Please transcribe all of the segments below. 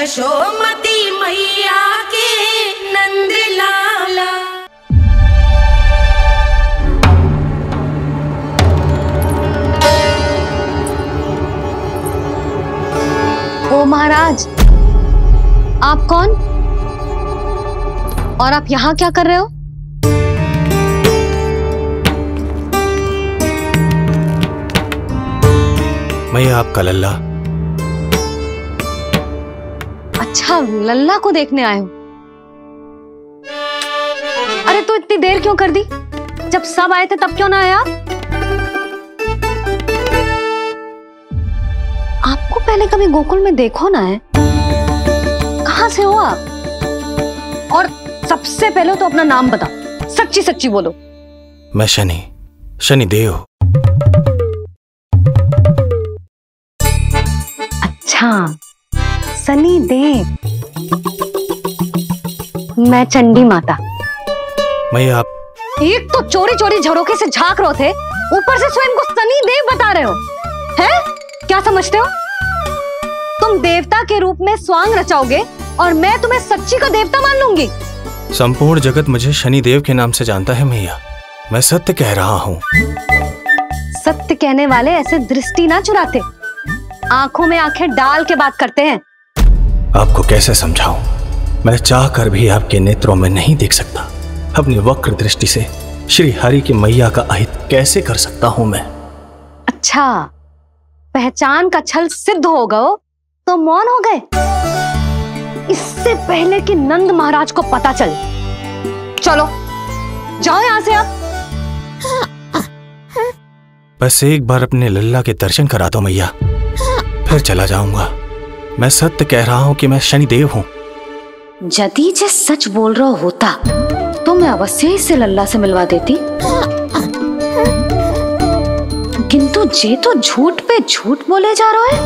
यशोमती मैया के नंद लाला ओ महाराज आप कौन? और आप यहाँ क्या कर रहे हो? मैं आपका लल्ला। अच्छा लल्ला को देखने आए हो। अरे तो इतनी देर क्यों कर दी? जब सब आए थे तब क्यों ना आया आपको पहले कभी गोकुल में देखो ना है? कहाँ से हो आप? और सबसे पहले तो अपना नाम बताओ। सच्ची सच्ची बोलो। मैं शनि। शनि देव। अच्छा। सनी देव मैं चंडी माता। मैं आप एक तो चोरी चोरी झरोके से झाँक रहे थे। ऊपर से स्वयं को सनी देव बता रहे हो। हैं? क्या समझते हो? तुम देवता के रूप में स्वांग रचाओगे और मैं तुम्हें सच्ची का देवता मान लूँगी। संपूर्ण जगत मुझे शनि देव के नाम से जानता है मैया। मैं सत्य कह रहा हूँ। सत्य कहने वाले ऐसे दृष्टि ना चुराते। आँखों में आँखें डाल के बात करते हैं। आपको कैसे समझाऊं? मैं चाह कर भी आपके नेत्रों में नहीं देख सकता। अपनी वक्र दृष्टि से श्री हरि की मैया का अहित कैसे कर सकता हूँ मैं? अच्छा पहचान का छल सिद्ध हो गओ तो मौन हो गए। इससे पहले कि नंद महाराज को पता चल। चलो जाओ यहाँ से आप। बस एक बार अपने लल्ला के दर्शन करा दो मैया। फिर चला जाऊँगा। मैं सत्य कह रहा हूँ कि मैं शनिदेव हूँ। यदि जे सच बोल रहा होता तो मैं अवश्य ही इसे लल्ला से मिलवा देती। किंतु जे तो झूठ पे झूठ बोले जा रहा है।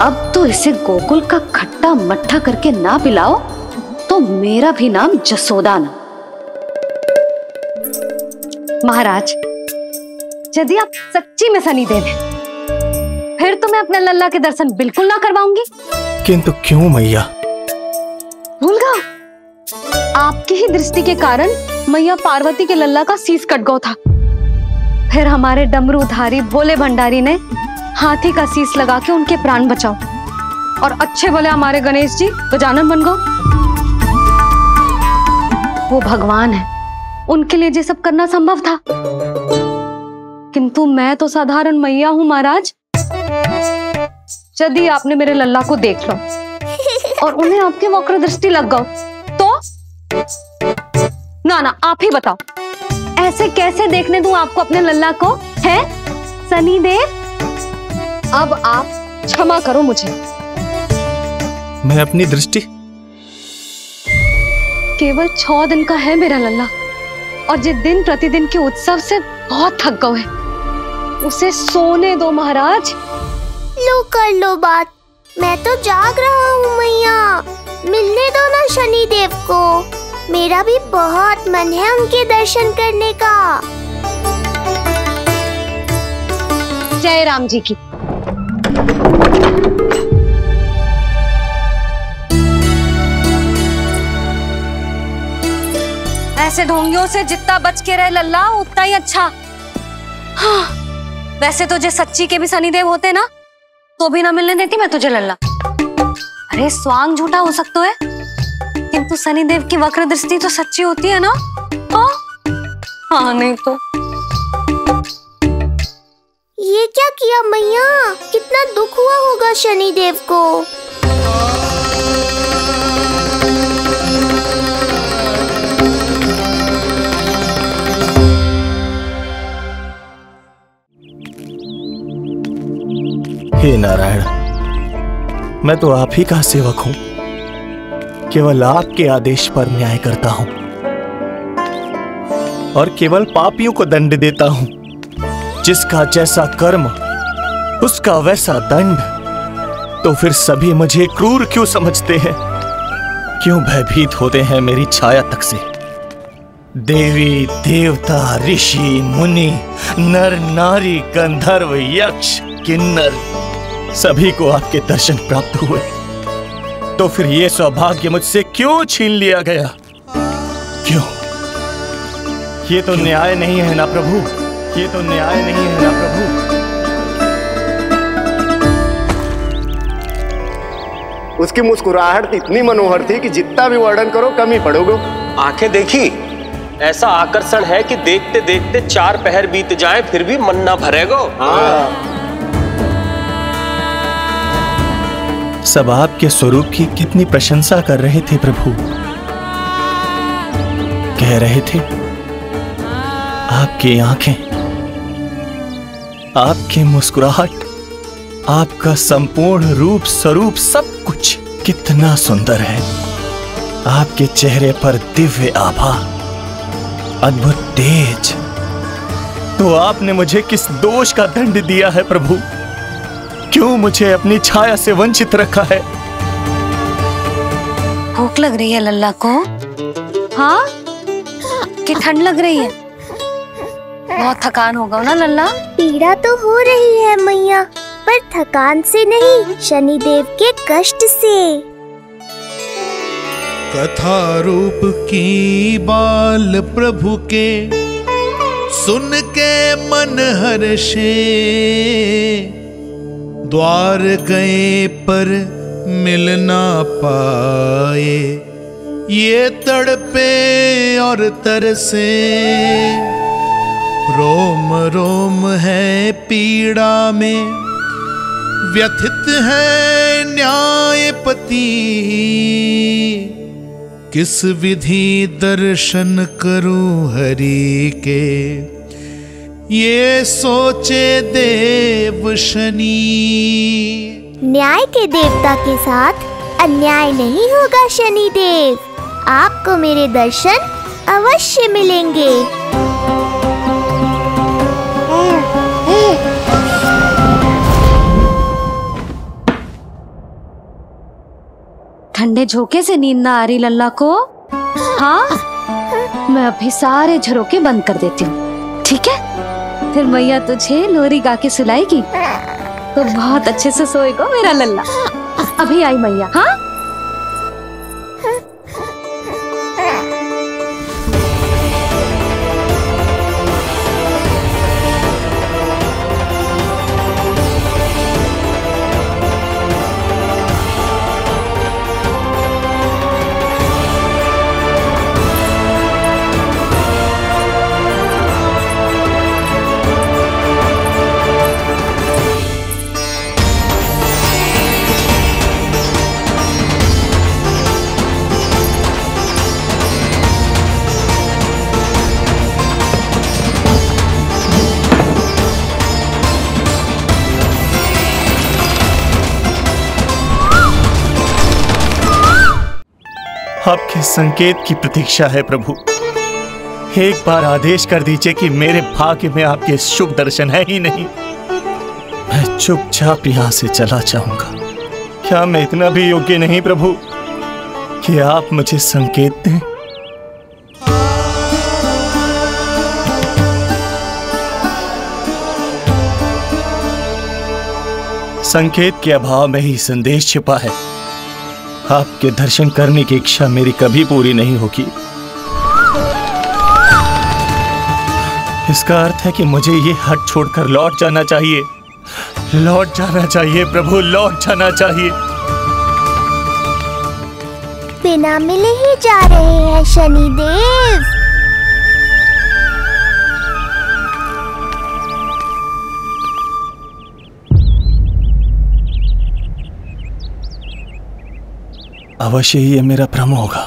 अब तो इसे गोकुल का खट्टा मट्ठा करके ना पिलाओ तो मेरा भी नाम जसोदा ना। महाराज यदि आप सच्ची में सनी देव हैं, फिर तो मैं अपने लल्ला के दर्शन बिल्कुल ना करवाऊँगी। किंतु क्यों मैया? भूल गया। आपकी ही दृष्टि के कारण मैया पार्वती के लल्ला का शीश कट गया था। फिर हमारे डमरूधारी भोले भंडारी ने हाथी का शीश लगा के उनके प्राण बचाओ। और अच्छे भले हमारे गणेश जी गजानन बन गए। वो भगवान है। उनके लिए ये सब करना संभव था। किंतु मैं तो साधारण मैया हूँ महाराज। यदि आपने मेरे लल्ला को देख लो। और उन्हें आपके वक्र दृष्टि लग गई तो? ना ना आप ही बताओ। ऐसे कैसे देखने दूँ आपको अपने लल्ला को है? सनी देव अब आप क्षमा करो मुझे। मैं अपनी दृष्टि? केवल छह दिन का है मेरा लल्ला। और जिस दिन प्रतिदिन के उत्सव से बहुत थक गए। उसे सोने दो महाराज। लो कर लो बात। मैं तो जाग रहा हूँ मैया। मिलने दो ना शनि देव को। मेरा भी बहुत मन है उनके दर्शन करने का। जय राम जी की। ऐसे ढोंगियों से जितना बच के रहे लल्ला उतना ही अच्छा। हाँ, वैसे तो जे सच्ची के भी शनिदेव होते ना तो भी ना मिलने देती मैं तुझे, लल्ला। अरे, स्वांग झूठा हो सकता है। किंतु शनिदेव की वक्र दृष्टि तो सच्ची होती है ना? हाँ? हाँ नहीं तो। ये क्या किया मैया? कितना दुख हुआ होगा शनिदेव को। हे नारायण, मैं तो आप ही का सेवक हूँ। केवल आपके आदेश पर न्याय करता हूँ। और केवल पापियों को दंड देता हूँ, जिसका जैसा कर्म, उसका वैसा दंड। तो फिर सभी मुझे क्रूर क्यों समझते हैं? क्यों भयभीत होते हैं मेरी छाया तक से? देवी, देवता, ऋषि, मुनि, नर, नारी, गंधर्व, यक्ष, किन्नर सभी को आपके दर्शन प्राप्त हुए। तो फिर ये सौभाग्य मुझसे क्यों छीन लिया गया? क्यों? ये तो न्याय नहीं है ना प्रभु। ये तो न्याय नहीं है ना प्रभु। उसकी मुस्कुराहट इतनी मनोहर थी कि जितना भी वर्णन करो कम ही पड़ोगे। आँखें देखी? ऐसा आकर्षण है कि देखते देखते चार पहर बीत जाए फिर भी मन ना भरेगो। सब आपके स्वरूप की कितनी प्रशंसा कर रहे थे प्रभु। कह रहे थे, आपकी आँखें, आपकी मुस्कुराहट, आपका संपूर्ण रूप स्वरूप सब कुछ कितना सुंदर है। आपके चेहरे पर दिव्य आभा, अद्भुत तेज। तो आपने मुझे किस दोष का दंड दिया है प्रभु? क्यों मुझे अपनी छाया से वंचित रखा है? भूख लग रही है लल्ला को। हाँ? कि ठंड लग रही है? बहुत थकान होगा ना लल्ला? पीड़ा तो हो रही है मैया पर थकान से नहीं शनिदेव के कष्ट से। कथा रूप की बाल प्रभु के सुन के मन हर्षे। द्वार गए पर मिल ना पाए। ये तड़पे और तरसे। रोम रोम है पीड़ा में। व्यथित है न्यायपति। किस विधि दर्शन करूँ हरि के? ये सोचे देव शनि। न्याय के देवता के साथ अन्याय नहीं होगा शनिदेव। आपको मेरे दर्शन अवश्य मिलेंगे। ठंडे झोंके से नींद ना आ रही लल्ला को? हाँ? मैं अभी सारे झरोके बंद कर देती हूँ। ठीक है? फिर मैया तुझे लोरी गा के सुलाएगी? तो बहुत अच्छे से सोएगा मेरा लल्ला। अभी आई मैया हाँ? आपके संकेत की प्रतीक्षा है, प्रभु। एक बार आदेश कर दीजिए कि मेरे भाग्य में आपके शुभ दर्शन है ही नहीं। मैं चुपचाप यहाँ से चला जाऊँगा। क्या मैं इतना भी योग्य नहीं, प्रभु, कि आप मुझे संकेत दें? संकेत के अभाव में ही संदेश छिपा है। आपके दर्शन करने की इच्छा मेरी कभी पूरी नहीं होगी। इसका अर्थ है कि मुझे ये हट छोड़कर लौट जाना चाहिए। लौट जाना चाहिए, प्रभु, लौट जाना चाहिए। बिना मिले ही जा रहे हैं शनिदेव। अवश्य ही ये मेरा भ्रम होगा।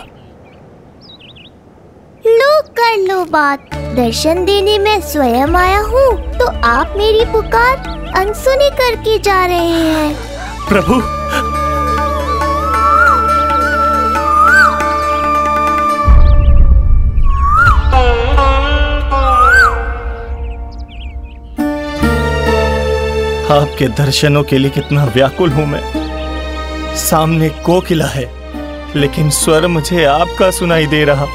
लो कर लो बात। दर्शन देने में स्वयं आया हूँ तो आप मेरी पुकार अनसुनी करके जा रहे हैं। प्रभु। आपके दर्शनों के लिए कितना व्याकुल हूँ मैं। सामने कोकिला है। लेकिन स्वर मुझे आपका सुनाई दे रहा।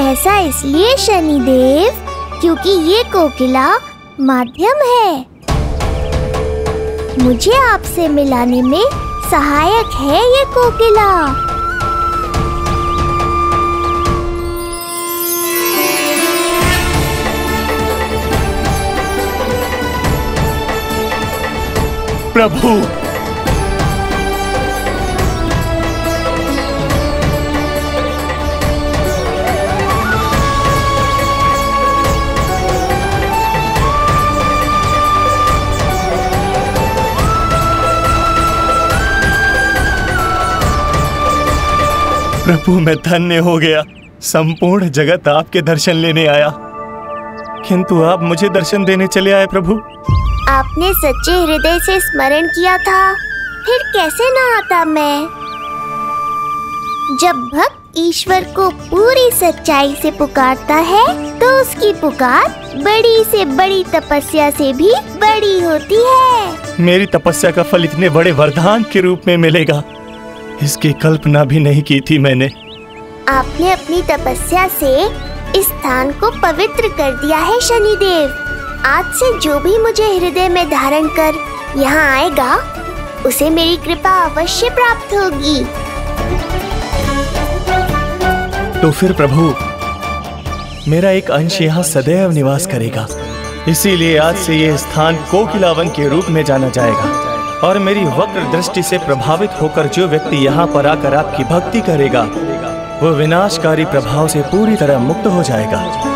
ऐसा इसलिए शनिदेव क्योंकि ये कोकिला माध्यम है। मुझे आपसे मिलाने में सहायक है ये कोकिला। प्रभु प्रभु मैं धन्य हो गया। संपूर्ण जगत आपके दर्शन लेने आया। किंतु आप मुझे दर्शन देने चले आए प्रभु। आपने सच्चे हृदय से स्मरण किया था फिर कैसे ना आता मैं? जब भक्त ईश्वर को पूरी सच्चाई से पुकारता है तो उसकी पुकार बड़ी से बड़ी तपस्या से भी बड़ी होती है। मेरी तपस्या का फल इतने बड़े वरदान के रूप में मिलेगा। इसकी कल्पना भी नहीं की थी मैंने। आपने अपनी तपस्या से इस स्थान को पवित्र कर दिया है शनिदेव। आज से जो भी मुझे हृदय में धारण कर यहाँ आएगा उसे मेरी कृपा अवश्य प्राप्त होगी। तो फिर प्रभु मेरा एक अंश यहाँ सदैव निवास करेगा। इसीलिए आज से ये स्थान कोकिलावन के रूप में जाना जाएगा। और मेरी वक्र दृष्टि से प्रभावित होकर जो व्यक्ति यहाँ पर आकर आपकी भक्ति करेगा, वो विनाशकारी प्रभाव से पूरी तरह मुक्त हो जाएगा।